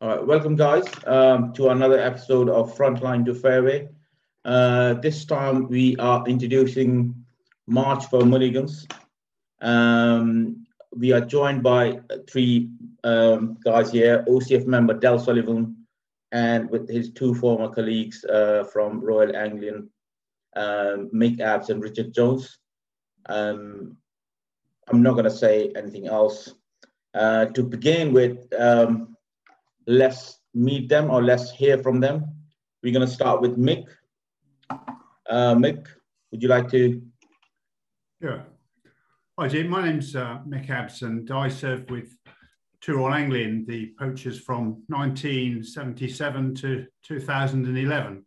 All right, welcome guys um, to another episode of Frontline to Fairway. Uh, this time we are introducing March Fore Mulligans. Um, we are joined by three um, guys here, OCF member Del Sullivan, and with his two former colleagues uh, from Royal Anglian, um, Mick Abbs and Richard Jones. Um, I'm not going to say anything else. Uh, to begin with, um, let's meet them or let's hear from them. We're going to start with Mick. Uh, Mick, would you like to? Sure. Hi, Jim. My name's uh, Mick Abbs, and I served with Two Royal Anglian, the poachers from 1977 to 2011,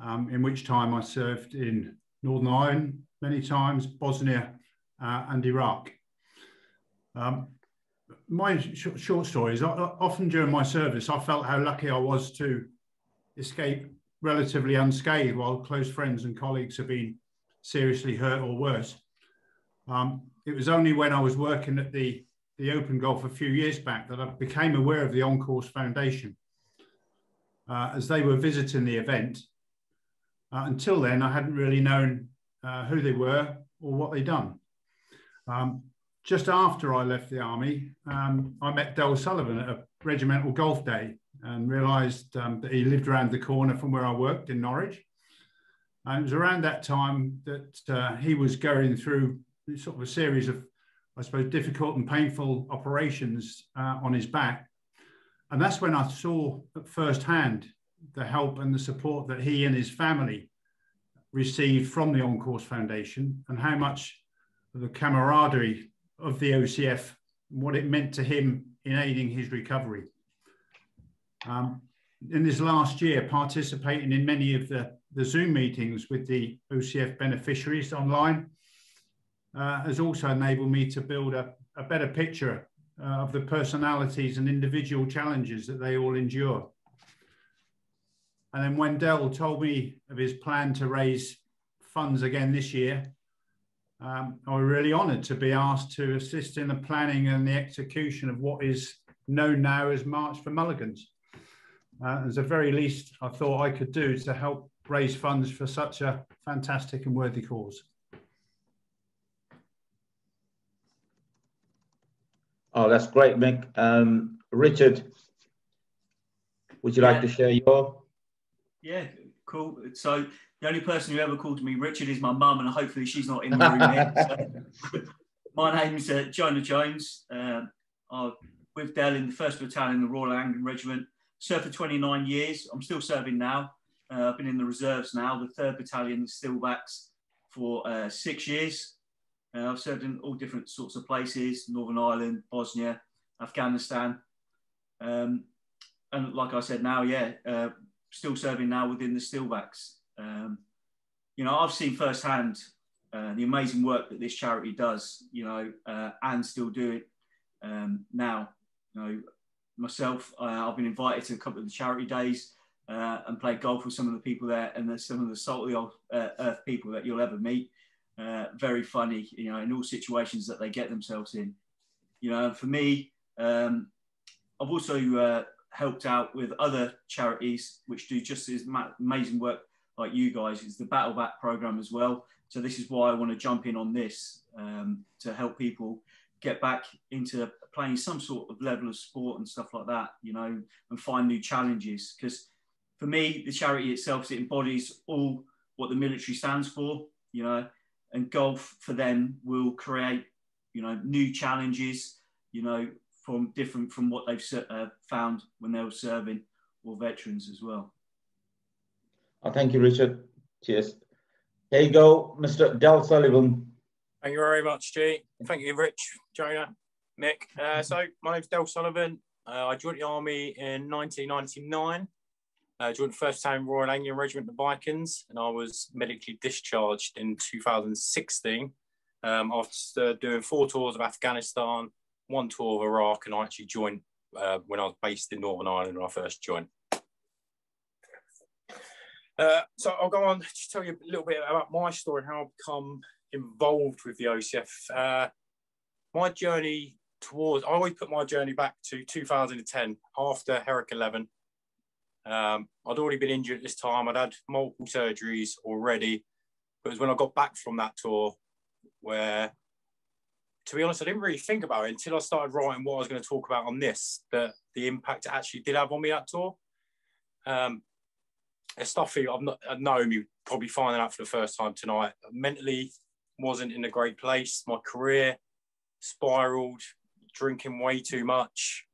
um, in which time I served in Northern Ireland many times, Bosnia, uh, and Iraq. Um, my sh short stories, often during my service, I felt how lucky I was to escape relatively unscathed while close friends and colleagues have been seriously hurt or worse. Um, it was only when I was working at the, the Open Golf a few years back that I became aware of the On Course Foundation uh, as they were visiting the event. Uh, until then, I hadn't really known uh, who they were or what they'd done. Um, just after I left the army, um, I met Del Sullivan at a regimental golf day and realised um, that he lived around the corner from where I worked in Norwich. And it was around that time that uh, he was going through sort of a series of, I suppose, difficult and painful operations uh, on his back. And that's when I saw firsthand the help and the support that he and his family received from the On Course Foundation and how much the camaraderie of the OCF, what it meant to him in aiding his recovery. Um, in this last year, participating in many of the, the Zoom meetings with the OCF beneficiaries online uh, has also enabled me to build a, a better picture uh, of the personalities and individual challenges that they all endure. And then when Del told me of his plan to raise funds again this year, um, I was really honoured to be asked to assist in the planning and the execution of what is known now as March Fore Mulligans. Uh, as the very least I thought I could do to help raise funds for such a fantastic and worthy cause. Oh, that's great, Mick. Um, Richard, would you yeah. like to share your? Yeah, cool. So the only person who ever called me Richard is my mum, and hopefully she's not in the room here. So, my name's uh, Jonah Jones. Uh, I'm with Del in the 1st Battalion, the Royal Anglian Regiment. Served for 29 years. I'm still serving now. Uh, I've been in the reserves now, the 3rd Battalion, the Steelbacks, for uh, six years. Uh, I've served in all different sorts of places Northern Ireland, Bosnia, Afghanistan. Um, and like I said, now, yeah, uh, still serving now within the Steelbacks. Um, you know, I've seen firsthand uh, the amazing work that this charity does, you know, uh, and still do it um, now. You know, myself, uh, I've been invited to a couple of the charity days uh, and played golf with some of the people there, and there's some of the salty old uh, earth people that you'll ever meet. Uh, very funny, you know, in all situations that they get themselves in. You know, for me, um, I've also helped out with other charities which do just as amazing work like you guys. is the Battle Back program as well. So this is why I want to jump in on this um, to help people get back into playing some sort of level of sport and stuff like that, you know, and find new challenges. Because for me, the charity itself, it embodies all what the military stands for, you know, and golf for them will create, you know, new challenges, you know, from different from what they've uh, found when they were serving or veterans as well. Oh, thank you, Richard. Cheers. Here you go, Mr. Del Sullivan. Thank you very much, G. Thank you, Rich, Jonah, Mick. Uh, so my name's Del Sullivan. Uh, I joined the army in 1999. I uh, joined the first time Royal Anglian Regiment, the Vikings, and I was medically discharged in 2016 um, after doing four tours of Afghanistan, one tour of Iraq, and I actually joined uh, when I was based in Northern Ireland when I first joined. Uh, so I'll go on to tell you a little bit about my story and how I've become involved with the OCF. Uh, my journey towards, I always put my journey back to 2010 after Herrick 11. Um, I'd already been injured at this time. I'd had multiple surgeries already. But it was when I got back from that tour where, to be honest, I didn't really think about it until I started writing what I was going to talk about on this, that the impact it actually did have on me that tour. Um, it's I'm not, I know you probably finding out for the first time tonight. Mentally wasn't in a great place. My career spiraled, drinking way too much.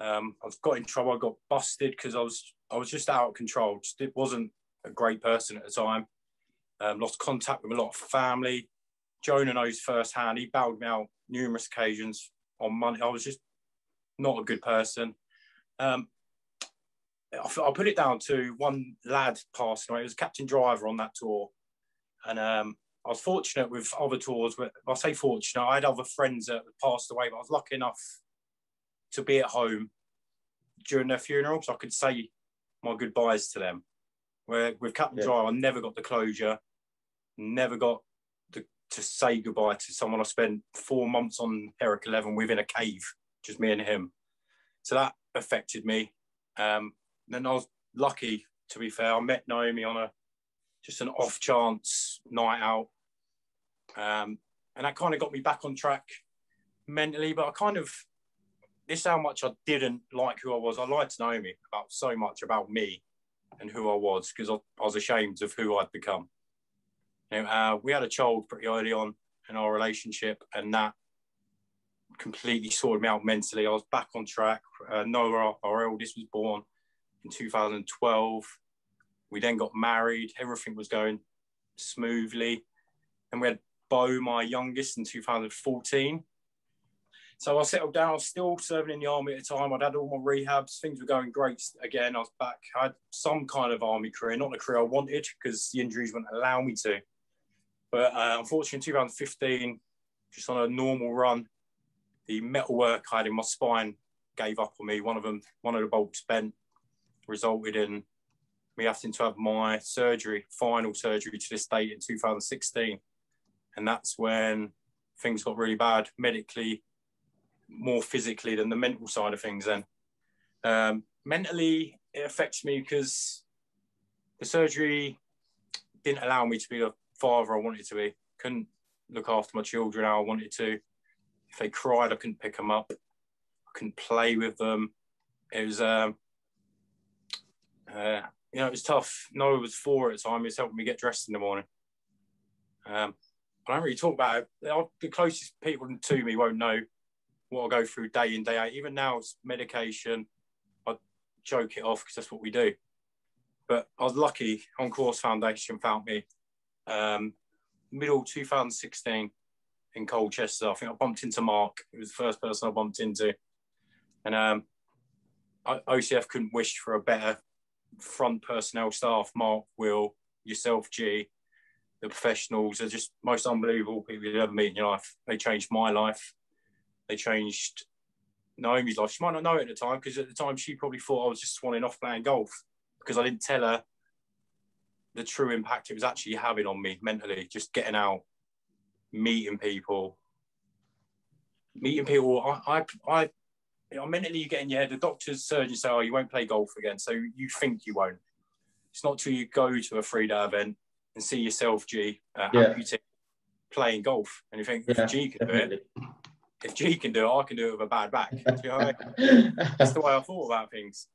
Um, I've got in trouble. I got busted because I was I was just out of control. Just it wasn't a great person at the time. Um, lost contact with a lot of family. Jonah knows firsthand. He bailed me out numerous occasions on money. I was just not a good person. Um, I'll put it down to one lad passing away. It was captain driver on that tour, and um, I was fortunate with other tours. But I say fortunate, I had other friends that passed away, but I was lucky enough to be at home during their funeral, so I could say my goodbyes to them. Where with Captain yeah. Driver, I never got the closure, never got to say goodbye to someone I spent four months on Herrick 11 within a cave, just me and him. So that affected me. Um, then I was lucky, to be fair. I met Naomi on a just an off chance night out. Um, and that kind of got me back on track mentally. But I kind of, this how much I didn't like who I was. I lied to Naomi about so much about me and who I was because I, I, was ashamed of who I'd become. Know, uh, we had a child pretty early on in our relationship, and that completely sorted me out mentally. I was back on track. Uh, Noah, our eldest, was born in 2012. We then got married. Everything was going smoothly. And we had Bo, my youngest, in 2014. So I settled down. I was still serving in the army at the time. I'd had all my rehabs. Things were going great again. I was back. I had some kind of army career, not the career I wanted because the injuries wouldn't allow me to. But uh, unfortunately, in 2015, just on a normal run, the metalwork I had in my spine gave up on me. One of them, one of the bolts bent, resulted in me having to have my surgery, final surgery to this date in 2016. And that's when things got really bad medically, more physically than the mental side of things. Then, um, mentally, it affects me because the surgery didn't allow me to be the father I wanted to be. Couldn't look after my children how I wanted to. If they cried, I couldn't pick them up. I couldn't play with them. It was um, uh, you know, it was tough. Noah was four at the time. He was helping me get dressed in the morning. Um, I don't really talk about it. The closest people to me won't know what I go through day in, day out. Even now, it's medication. I joke it off because that's what we do. But I was lucky. On Course Foundation found me um, middle 2016 in Colchester. I think I bumped into Mark. He was the first person I bumped into. And um, OCF couldn't wish for a better front personnel staff, Mark, Will, yourself, G, the professionals are just most unbelievable people you've ever meet in your life. They changed my life. They changed Naomi's life. She might not know it at the time because at the time she probably thought I was just swanning off playing golf because I didn't tell her the true impact it was actually having on me mentally, just getting out, meeting people, meeting people. I, I, I you know, mentally you get in your head, the doctors, surgeons say, oh, you won't play golf again. So you think you won't. It's not till you go to a three day event and see yourself, G, uh, yeah. playing golf. And you think, yeah, if G can definitely. do it, if G can do it, I can do it with a bad back. you know I mean? That's the way I thought about things.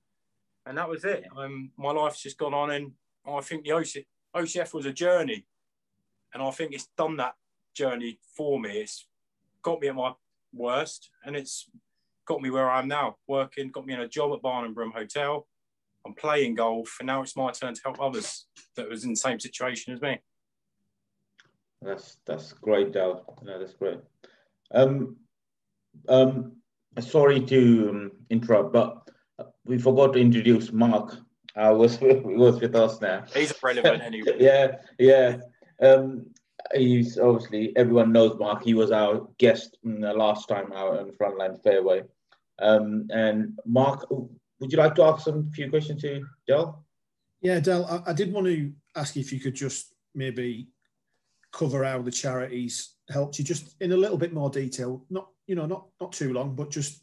And that was it. Um, my life's just gone on. And I think the OC, OCF was a journey. And I think it's done that journey for me. It's got me at my worst. And it's got me where I am now, working, got me in a job at Barnham Broom Hotel. I'm playing golf, and now it's my turn to help others that was in the same situation as me. That's that's great, Del. No, that's great. Um, um, sorry to um, interrupt, but we forgot to introduce Mark. Uh, was was with us now. He's relevant anyway. yeah, yeah. Um, he's obviously everyone knows Mark. He was our guest the last time out on Frontline Fairway. Um, and Mark, would you like to ask some few questions to Del? Yeah, Del, I, I, did want to ask you if you could just maybe cover how the charities helped you, just in a little bit more detail. Not you know, not not too long, but just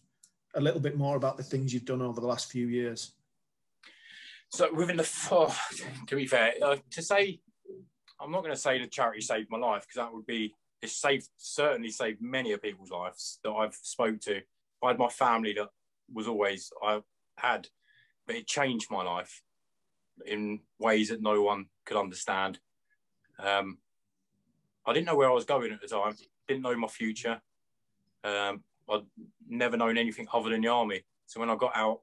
a little bit more about the things you've done over the last few years. So within the, oh, to be fair, uh, to say, I'm not going to say the charity saved my life because that would be it saved certainly saved many of people's lives that I've spoke to. I had my family that was always I had, but it changed my life in ways that no one could understand. Um, I didn't know where I was going at the time. Didn't know my future. Um, I'd never known anything other than the army. So when I got out,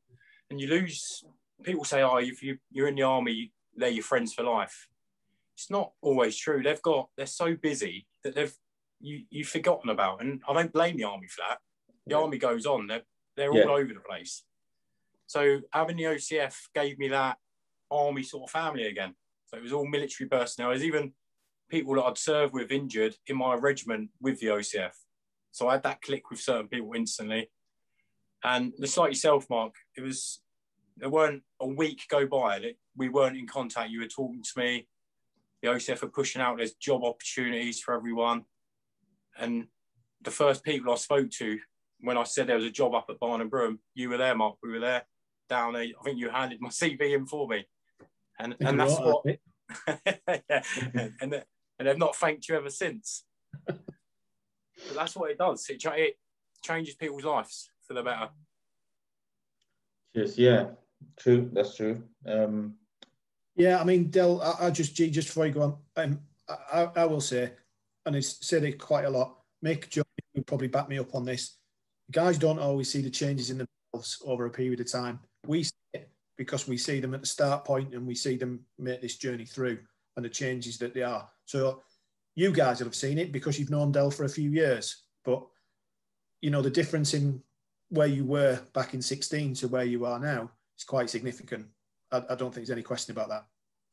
and you lose, people say, "Oh, if you you're in the army, they're your friends for life." It's not always true. They've got they're so busy that they've you you've forgotten about, and I don't blame the army for that. The yeah. army goes on; they're they're yeah. all over the place. So having the OCF gave me that army sort of family again. So it was all military personnel. There's even people that I'd served with injured in my regiment with the OCF. So I had that click with certain people instantly. And just like yourself, Mark, it was there weren't a week go by that we weren't in contact. You were talking to me. The OCF are pushing out there's job opportunities for everyone. And the first people I spoke to when I said there was a job up at Barnham Broom, you were there, Mark. We were there down there. I think you handed my CV in for me. And and that's what yeah. and and they've not thanked you ever since. but that's what it does. It, it changes people's lives for the better. Yes, yeah, true. That's true. Um, yeah, I mean, Del, I, I just just before you go on, um, I, I will say, and it's said it quite a lot. Mick, Joe, probably back me up on this. Guys don't always see the changes in themselves over a period of time. We see it because we see them at the start point and we see them make this journey through and the changes that they are. So you guys will have seen it because you've known Del for a few years, but you know the difference in where you were back in 16 to where you are now is quite significant. I, I don't think there's any question about that.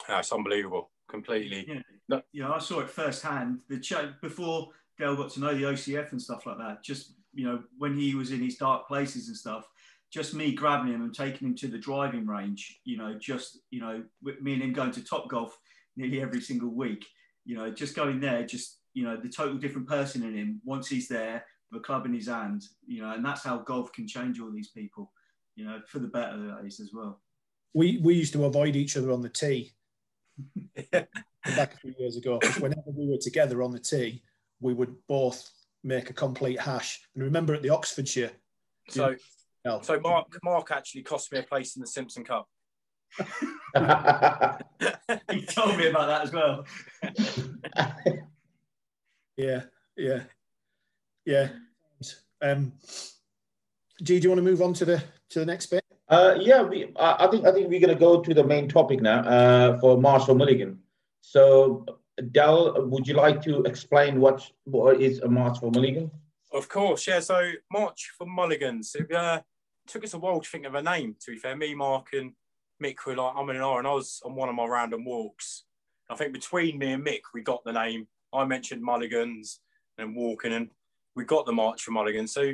That's unbelievable, completely. Yeah, no. yeah I saw it firsthand. The ch- before Del got to know the OCF and stuff like that. Just you know when he was in his dark places and stuff, just me grabbing him and taking him to the driving range. You know, just you know, me and him going to Top Golf nearly every single week. You know, just going there, just you know, the total different person in him once he's there with a club in his hand. You know, and that's how golf can change all these people. You know, for the better that is as well. We we used to avoid each other on the tee. back a few years ago, whenever we were together on the tee, we would both make a complete hash. And remember at the Oxfordshire. So, so Mark Mark actually cost me a place in the Simpson Cup. he told me about that as well. yeah, yeah, yeah. Um, G, do you want to move on to the to the next bit? Uh, yeah, we. I think I think we're going to go to the main topic now uh, for March Fore Mulligan. So, Del, would you like to explain what what is a March Fore Mulligan? Of course, yeah. So, March Fore Mulligans. It uh, took us a while to think of a name. To be fair, me, Mark, and Mick were like, I'm in an hour, and I was on one of my random walks. I think between me and Mick, we got the name. I mentioned Mulligans and walking, and we got the March Fore Mulligans. So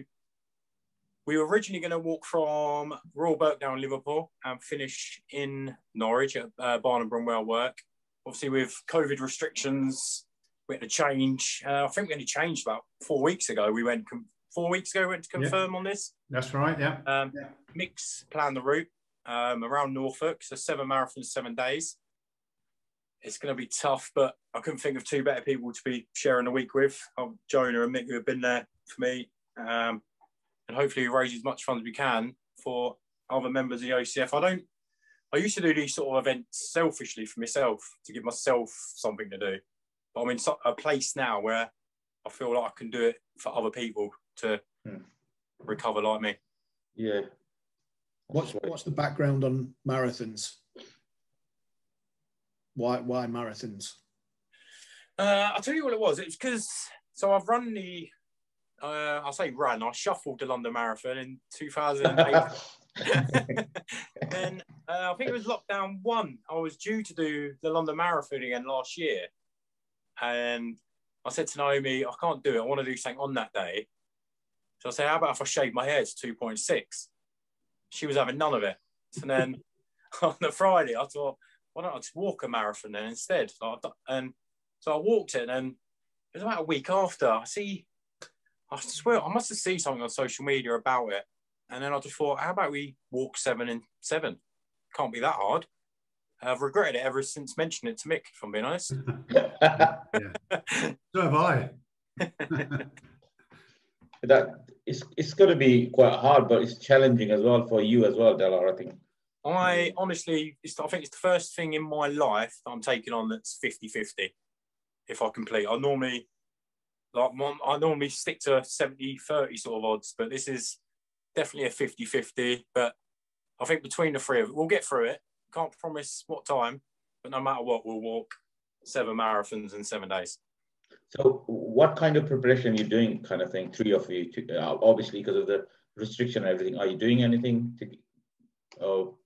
we were originally going to walk from Royal down Liverpool, and finish in Norwich at uh, Barnham Bromwell work. Obviously, with COVID restrictions, we had to change. Uh, I think we only changed about four weeks ago. We went com- four weeks ago. We went to confirm yeah. on this. That's right. Yeah. Um, yeah. Mick's planned the route um, around Norfolk. So seven marathons, seven days. It's going to be tough, but I couldn't think of two better people to be sharing a week with. Um, Jonah and Mick, who have been there for me. Um, and hopefully we raise as much funds as we can for other members of the OCF. I don't, I used to do these sort of events selfishly for myself to give myself something to do. But I'm in a place now where I feel like I can do it for other people to hmm. recover like me. Yeah, What's what's the background on marathons? Why why marathons? Uh, I'll tell you what it was. It's because so I've run the uh, I'll say run. I shuffled the London Marathon in 2008. then uh, I think it was lockdown one. I was due to do the London Marathon again last year, and I said to Naomi, I can't do it. I want to do something on that day. So I said, how about if I shave my hair to 2.6? she was having none of it. And then on the Friday, I thought, why don't I just walk a marathon then instead? And so I walked it, and it was about a week after. I see, I swear I must have seen something on social media about it, and then I just thought, how about we walk seven and seven? Can't be that hard. I've regretted it ever since mentioning it to Mick, if I'm being honest. so have I. that it's it's going to be quite hard, but it's challenging as well for you as well, Delar. I think. I honestly, I think it's the first thing in my life that I'm taking on that's 50 50 if I complete. I normally, like, I normally stick to 70 30 sort of odds, but this is definitely a 50 50. But I think between the three of it, we'll get through it. Can't promise what time, but no matter what, we'll walk seven marathons in seven days. So, what kind of preparation are you doing, kind of thing? Three of you, to, uh, obviously, because of the restriction and everything. Are you doing anything to, oh,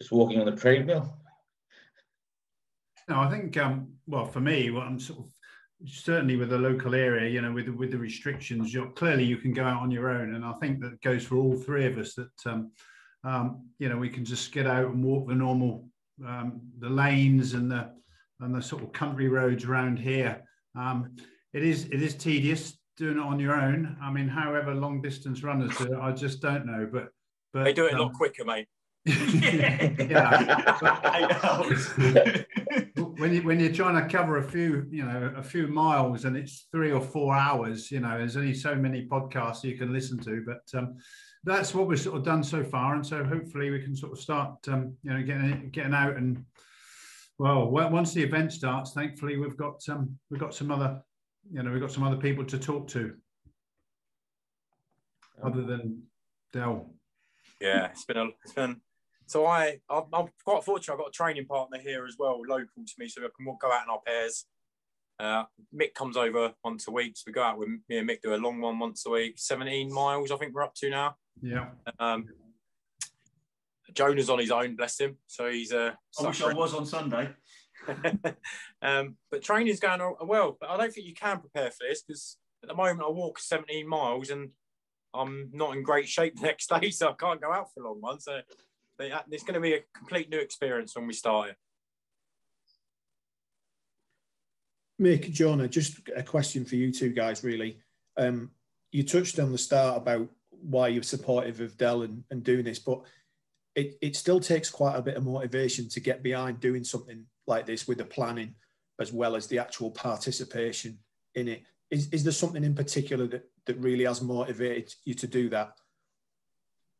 just walking on the treadmill? No, I think, um, well, for me, what I'm sort of certainly with the local area, you know, with the, with the restrictions, you're, clearly you can go out on your own, and I think that goes for all three of us. That um, um, you know, we can just get out and walk the normal, um, the lanes and the and the sort of country roads around here. Um, it is it is tedious doing it on your own. I mean, however long distance runners do it, I just don't know. But but they do it a lot um, quicker, mate. yeah. when you when you're trying to cover a few, you know, a few miles and it's three or four hours, you know, there's only so many podcasts you can listen to. But um, that's what we've sort of done so far, and so hopefully we can sort of start, um, you know, getting getting out and well, once the event starts, thankfully we've got um, we've got some other, you know, we've got some other people to talk to, other than Del. Yeah, it's been a, it's been. So I, I'm quite fortunate. I've got a training partner here as well, local to me, so we can go out in our pairs. Uh, Mick comes over once a week, so we go out with me and Mick do a long one once a week, 17 miles, I think we're up to now. Yeah. Um, Jonah's on his own, bless him. So he's uh, I wish I was on Sunday. um, but training's going well. But I don't think you can prepare for this because at the moment I walk 17 miles and I'm not in great shape the next day, so I can't go out for a long one. So it's going to be a complete new experience when we start it. Mick, Jonah, just a question for you two guys, really. Um, you touched on the start about why you're supportive of Del and, and doing this, but it, it still takes quite a bit of motivation to get behind doing something like this with the planning as well as the actual participation in it. Is, is there something in particular that, that really has motivated you to do that?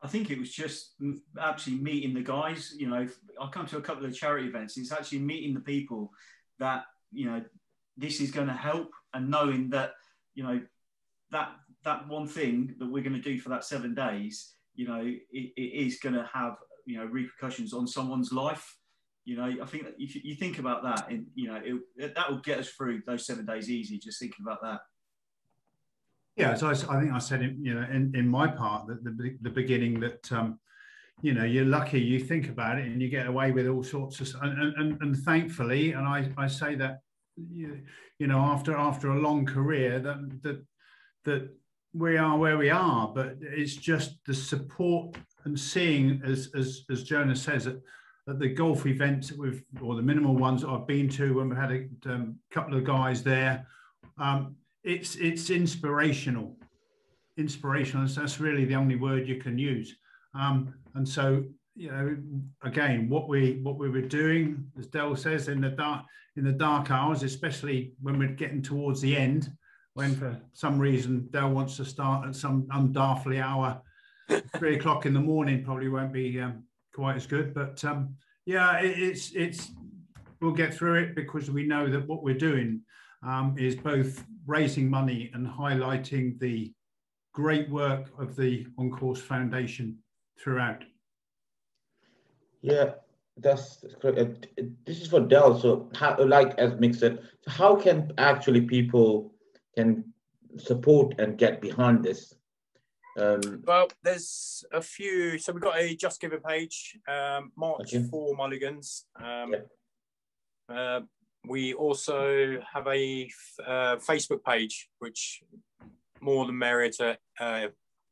I think it was just actually meeting the guys. You know, I come to a couple of charity events. It's actually meeting the people that you know this is going to help, and knowing that you know that that one thing that we're going to do for that seven days you know, it, it is going to have, you know, repercussions on someone's life. You know, I think if you think about that, and you know, it, that will get us through those seven days easy. Just thinking about that. Yeah, so I, I think I said, in, you know, in, in my part, that the, the beginning that, um, you know, you're lucky. You think about it, and you get away with all sorts of, and and, and thankfully, and I, I say that, you, you know, after after a long career, that that that we are where we are, but it's just the support and seeing, as as, as Jonah says, at, at the golf events that we've, or the minimal ones that I've been to, when we had a um, couple of guys there, um, it's it's inspirational. Inspirational. That's really the only word you can use. Um, and so, you know, again, what we what we were doing, as Del says, in the dark in the dark hours, especially when we're getting towards the end when for some reason Del wants to start at some undaftly hour, three o'clock in the morning probably won't be um, quite as good. But um, yeah, it, it's it's we'll get through it because we know that what we're doing um, is both raising money and highlighting the great work of the On Course Foundation throughout. Yeah, that's, that's correct. Uh, this is for Del. So, how, like as Mick said, how can actually people can support and get behind this? Um, well, there's a few. So we've got a JustGiving page, um, March okay. for Mulligans. Um, yeah. uh, we also have a uh, Facebook page, which more than merrier to uh,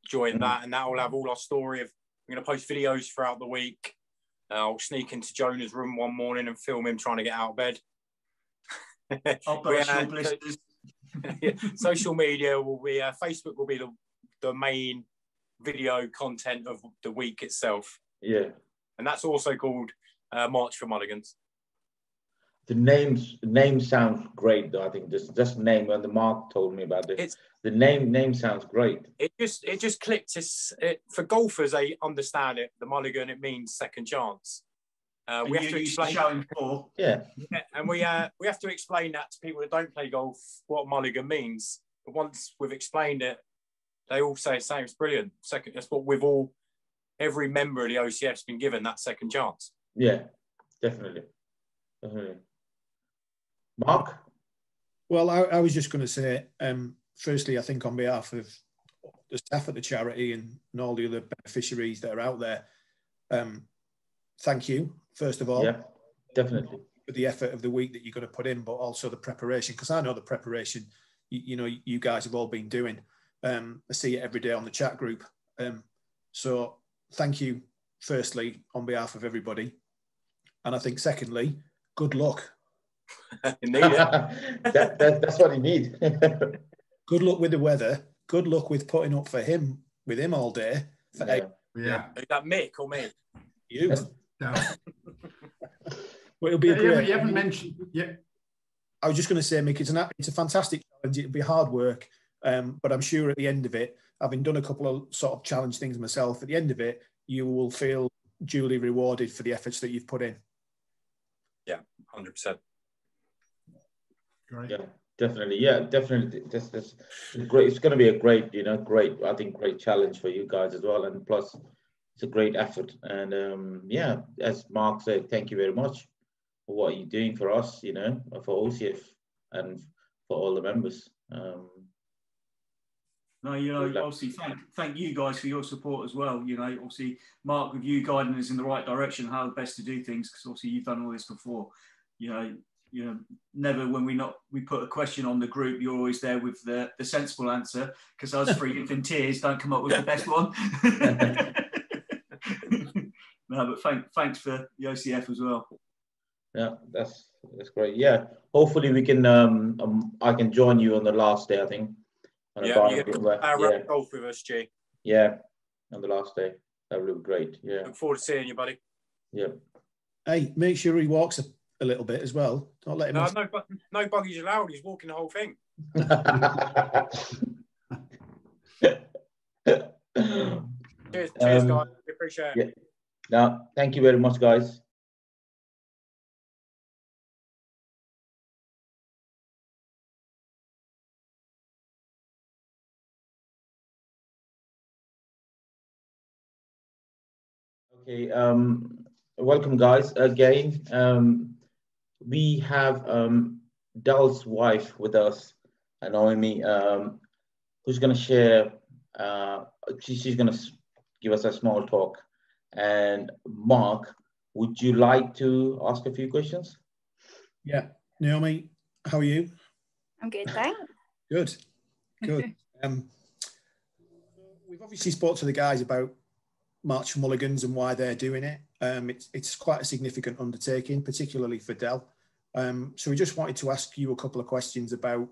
join that, and that will have all our story of. We're going to post videos throughout the week. Uh, I'll sneak into Jonah's room one morning and film him trying to get out of bed. Operational blisters social media will be uh, Facebook will be the, the main video content of the week itself. Yeah. And that's also called uh, March Fore Mulligans. The names name sounds great though. I think just just name when the Mark told me about this. It's the name name sounds great. it just it just clicked. It's it, for golfers. They understand it. The mulligan it means second chance. Uh, we have to used to explain, show. Yeah. yeah, and we uh, we have to explain that to people that don't play golf what mulligan means. But once we've explained it, they all say the same. It's brilliant. Second, that's what we've all every member of the OCF's been given that second chance. Yeah. Definitely. Definitely. Mark. Well, I, I was just going to say, um, firstly, I think on behalf of the staff at the charity and, and all the other beneficiaries that are out there, um, thank you, first of all, Yeah. Definitely. for the effort of the week that you're going to put in, but also the preparation, because I know the preparation, you, you know, you guys have all been doing. Um, I see it every day on the chat group. Um, so thank you, firstly, on behalf of everybody. And I think, secondly, good luck. Need that, that, that's what he needs. Good luck with the weather. Good luck with putting up for him, with him all day. For yeah. eight Yeah. Is that Mick or me? you. Yes. No. Well, it'll be You a great. you haven't mentioned. Yeah. I was just going to say, Mick, it's an it's a fantastic challenge. It'll be hard work, um, but I'm sure at the end of it, having done a couple of sort of challenge things myself, at the end of it, you will feel duly rewarded for the efforts that you've put in. Yeah, Hundred percent. Great. Yeah, definitely. Yeah, definitely. This, this is great. It's going to be a great, you know, great. I think great challenge for you guys as well, and plus, it's a great effort. And um, yeah, as Mark said, thank you very much for what you're doing for us. You know, for OCF and for all the members. Um, No, you know, obviously, thank, thank you guys for your support as well. You know, obviously, Mark, with you guiding us in the right direction, how best to do things, because obviously you've done all this before. You know, you know, never when we not we put a question on the group, you're always there with the the sensible answer, because us freaking in tears don't come up with the best one. no, but thank, thanks for the OCF as well. yeah, that's that's great. Yeah, hopefully we can. Um, um, I can join you on the last day. I think. On a Yeah, garden you group get where- our yeah, round golf with us, G. yeah, on the last day. That would be great. Yeah, Look forward to seeing you, buddy. yeah. Hey, make sure he walks a, a little bit as well. Don't let him. No, no, no buggies allowed. He's walking the whole thing. Cheers, cheers, Um, guys. We appreciate it. yeah. now, thank you very much, guys. Okay, um, welcome, guys. Again, um, we have um, Del's wife with us, Naomi, um, who's going to share. Uh, she, she's going to give us a small talk. And Mark, would you like to ask a few questions? Yeah, Naomi, how are you? I'm good, thanks. Good, good. um, we've obviously spoke to the guys about March Mulligans and why they're doing it. Um, it's it's quite a significant undertaking, particularly for Del. Um, so we just wanted to ask you a couple of questions about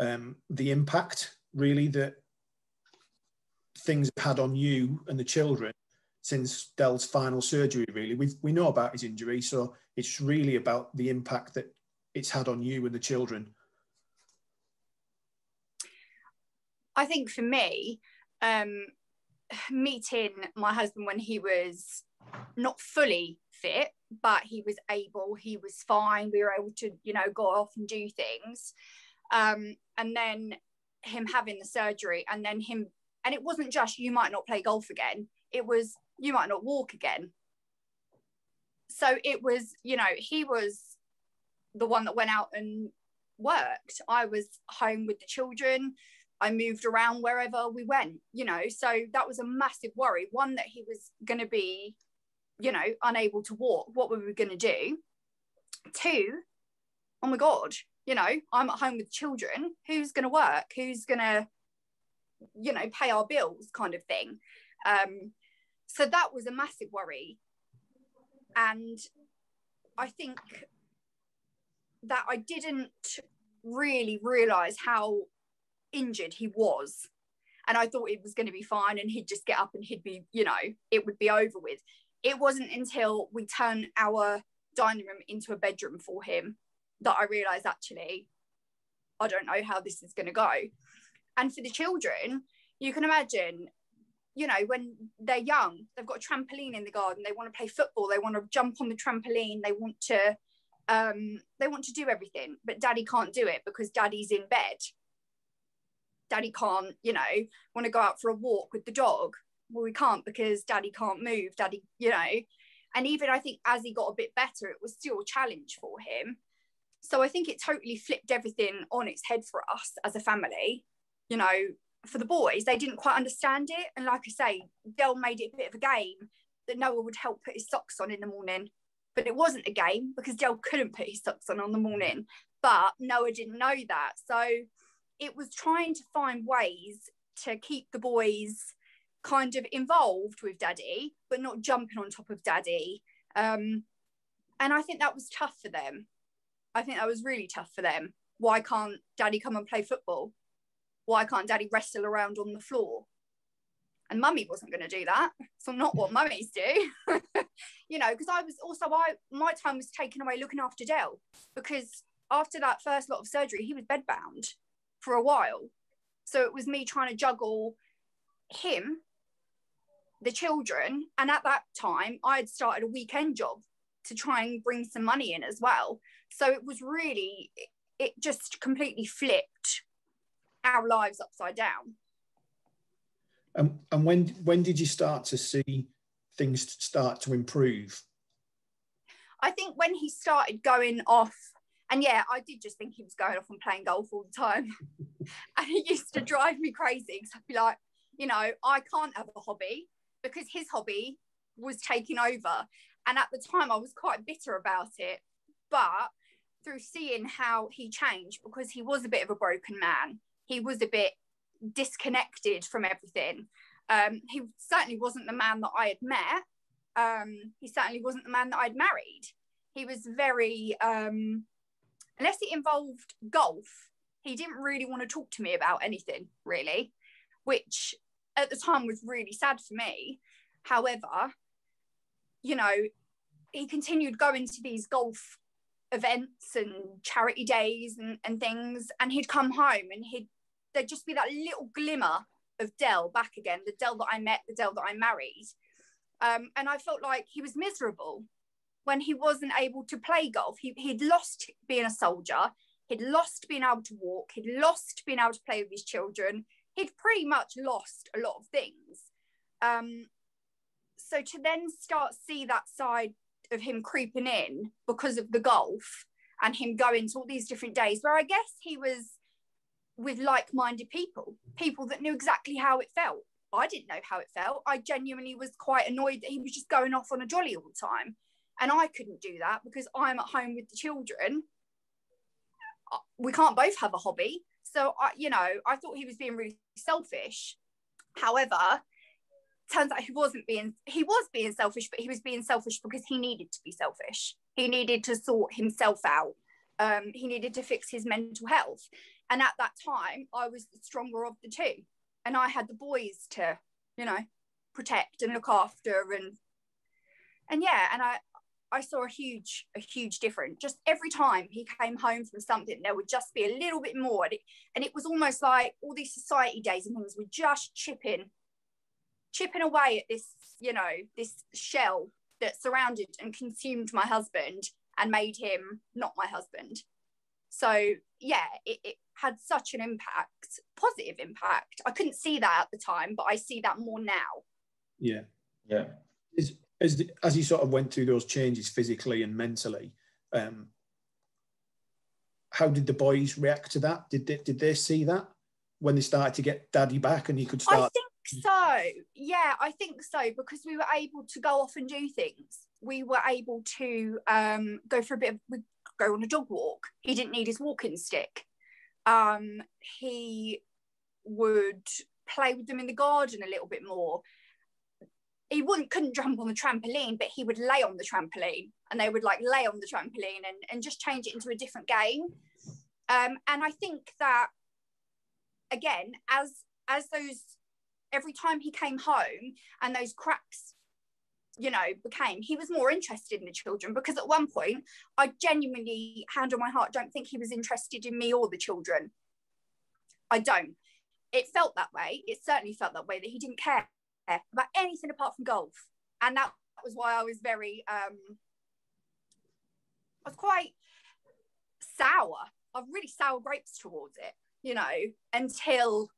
um, the impact, really, that things have had on you and the children since Del's final surgery. Really, we we know about his injury, so it's really about the impact that it's had on you and the children. I think for me, um, meeting my husband when he was not fully fit, but he was able, he was fine. We were able to, you know, go off and do things. Um, and then him having the surgery, and then him, and it wasn't just you might not play golf again, it was you might not walk again. So it was, you know, he was the one that went out and worked. I was home with the children. I moved around wherever we went, you know. So that was a massive worry. One, that he was going to be, you know, unable to walk. What were we going to do? Two, oh my God, you know, I'm at home with children. Who's going to work? Who's going to, you know, pay our bills kind of thing. Um, so that was a massive worry. And I think that I didn't really realize how injured he was. And I thought it was going to be fine and he'd just get up and he'd be, you know, it would be over with. It wasn't until we turned our dining room into a bedroom for him that I realized actually, I don't know how this is going to go. And for the children, you can imagine, you know, when they're young, they've got a trampoline in the garden, they want to play football, they want to jump on the trampoline, they want to um, they want to do everything, but daddy can't do it because daddy's in bed. Daddy can't, you know, want to go out for a walk with the dog. Well, we can't because daddy can't move. Daddy, you know, and even I think as he got a bit better, it was still a challenge for him. So I think it totally flipped everything on its head for us as a family. You know, for the boys, they didn't quite understand it. And like I say, Del made it a bit of a game that Noah would help put his socks on in the morning. But it wasn't a game because Del couldn't put his socks on on the morning. But Noah didn't know that. So it was trying to find ways to keep the boys kind of involved with daddy, but not jumping on top of daddy. Um, and I think that was tough for them. I think that was really tough for them. Why can't daddy come and play football? Why can't daddy wrestle around on the floor? And mummy wasn't going to do that. So not what mummies do. you know, because I was also I my time was taken away looking after Del because after that first lot of surgery, he was bedbound for a while. So it was me trying to juggle him the children. And at that time, I had started a weekend job to try and bring some money in as well. So it was really, it just completely flipped our lives upside down. Um, and when when did you start to see things start to improve? I think when he started going off, and yeah, I did just think he was going off and playing golf all the time. and it used to drive me crazy because I'd be like, you know, I can't have a hobby because his hobby was taking over. And at the time, I was quite bitter about it. But through seeing how he changed, because he was a bit of a broken man, he was a bit disconnected from everything. Um, he certainly wasn't the man that I had met. Um, he certainly wasn't the man that I'd married. He was very, um, unless it involved golf, he didn't really want to talk to me about anything, really, which at the time was really sad for me. However, you know, he continued going to these golf events and charity days and, and things, and he'd come home and he'd there'd just be that little glimmer of Del back again, the Del that I met, the Del that I married. Um, and I felt like he was miserable when he wasn't able to play golf. He, he'd lost being a soldier, he'd lost being able to walk, he'd lost being able to play with his children, he'd pretty much lost a lot of things. Um, so to then start see that side of him creeping in because of the golf and him going to all these different days where I guess he was with like-minded people, people that knew exactly how it felt. I didn't know how it felt. I genuinely was quite annoyed that he was just going off on a jolly all the time. And I couldn't do that because I'm at home with the children. Uh, we can't both have a hobby. So I, you know, I thought he was being really selfish. However, turns out he wasn't being he was being selfish, but he was being selfish because he needed to be selfish. He needed to sort himself out. Um, he needed to fix his mental health. And at that time, I was the stronger of the two. And I had the boys to, you know, protect and look after and and yeah, and I I saw a huge, a huge difference. Just every time he came home from something, there would just be a little bit more. And it, and it was almost like all these society days and things were just chipping, chipping away at this, you know, this shell that surrounded and consumed my husband and made him not my husband. So yeah, it, it had such an impact, positive impact. I couldn't see that at the time, but I see that more now. Yeah. Yeah. Is as the, as you sort of went through those changes physically and mentally, um, how did the boys react to that? Did they, did they see that when they started to get daddy back and he could start? I think so. Yeah, I think so because we were able to go off and do things. We were able to um, go for a bit of go on a dog walk. He didn't need his walking stick. Um, he would play with them in the garden a little bit more he wouldn't couldn't jump on the trampoline, but he would lay on the trampoline and they would like lay on the trampoline and, and just change it into a different game. Um, and I think that again, as as those every time he came home and those cracks you know became he was more interested in the children because at one point i genuinely hand on my heart don't think he was interested in me or the children. I don't. It felt that way. It certainly felt that way that he didn't care about anything apart from golf and that was why i was very um i was quite sour i've really sour grapes towards it you know until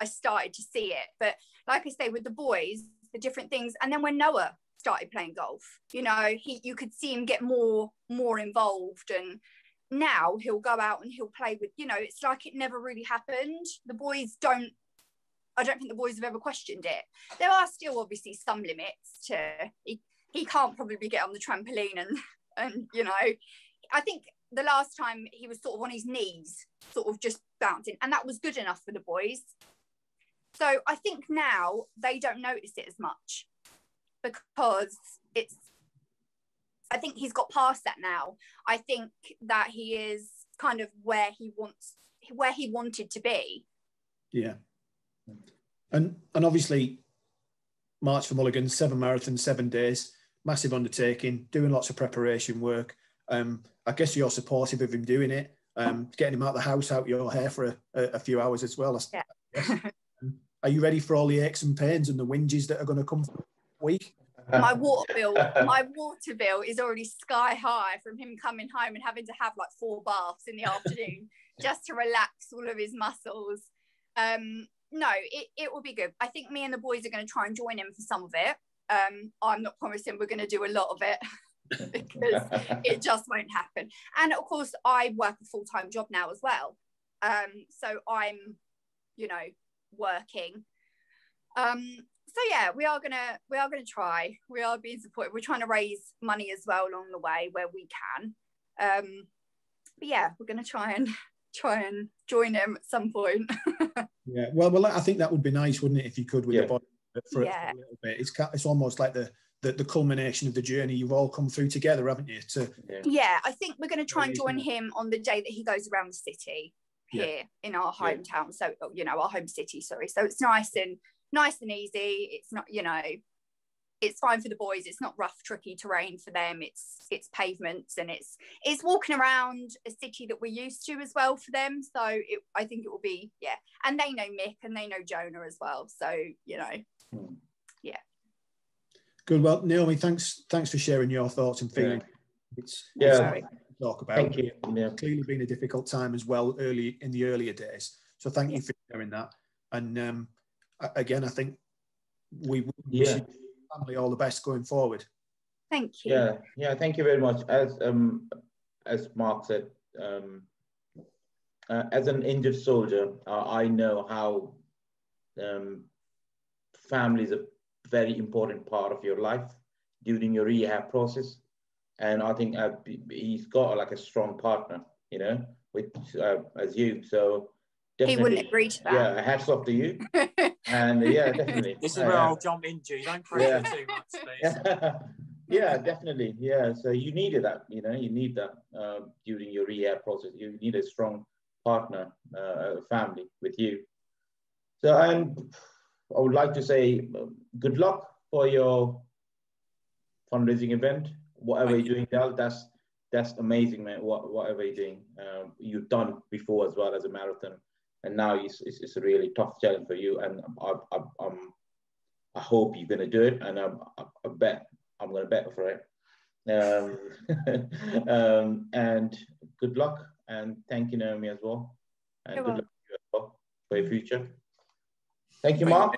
I started to see it. But like I say, with the boys, the different things, and then when Noah started playing golf, you know, he you could see him get more more involved and now he'll go out and he'll play with, you know, it's like it never really happened. The boys don't I don't think the boys have ever questioned it. There are still obviously some limits to he, he can't probably get on the trampoline and and you know, I think the last time he was sort of on his knees, sort of just bouncing, and that was good enough for the boys. So I think now they don't notice it as much because it's, I think he's got past that now. I think that he is kind of where he wants, where he wanted to be. Yeah. And, and obviously, March Fore Mulligan, seven marathons, seven days, massive undertaking, doing lots of preparation work. Um, I guess you're supportive of him doing it, um, getting him out of the house, out your hair for a, a, few hours as well. Yeah. Are you ready for all the aches and pains and the whinges that are going to come week? My water bill, my water bill is already sky high from him coming home and having to have like four baths in the afternoon just to relax all of his muscles. Um, no, it, it will be good. I think me and the boys are going to try and join him for some of it. Um, I'm not promising we're going to do a lot of it because it just won't happen. And of course, I work a full time job now as well. Um, so I'm, you know, working. Um, so yeah, we are gonna we are gonna try. We are being supported. We're trying to raise money as well along the way where we can. Um, but yeah, we're gonna try and try and join him at some point. yeah, well, well, I think that would be nice, wouldn't it, if you could with yeah. the body for, yeah. a little bit. It's it's almost like the, the the culmination of the journey you've all come through together, haven't you? To yeah, yeah I think we're going to try and join him on the day that he goes around the city here yeah. in our hometown. Yeah. So you know, our home city. Sorry. So it's nice and nice and easy. It's not, you know, it's fine for the boys. It's not rough, tricky terrain for them. It's it's pavements and it's it's walking around a city that we're used to as well for them. So it, I think it will be yeah. And they know Mick and they know Jonah as well. So you know, hmm. yeah. Good. Well, Naomi, thanks thanks for sharing your thoughts and feelings. Yeah. It's yeah. It's talk about. Thank you. Yeah. Clearly been a difficult time as well early in the earlier days. So thank you for sharing that. And um, again, I think we wish yeah. Family all the best going forward. Thank you. Yeah, yeah. Thank you very much. As um, as Mark said, um, uh, as an injured soldier, uh, I know how um, family is a very important part of your life during your rehab process and I think uh, he's got like a strong partner, you know, with uh, as you. So he wouldn't agree to that. Yeah, hats off to you. and uh, yeah, definitely. This is where uh, I'll jump into. Don't pressure yeah. too much, please. yeah, definitely. Yeah, so you needed that. You know, you need that uh, during your rehab process. You need a strong partner, uh, family with you. So, and I would like to say uh, good luck for your fundraising event whatever you're doing, Del, that's that's amazing, man. What whatever you're doing, um, you've done before as well as a marathon, and now it's, it's, it's a really tough challenge for you. And I I, I'm, I hope you're gonna do it, and I, I, I bet I'm gonna bet for it. Um, um, and good luck, and thank you, Naomi, as well, and You're good welcome. luck as well for your future. Thank you, Mark.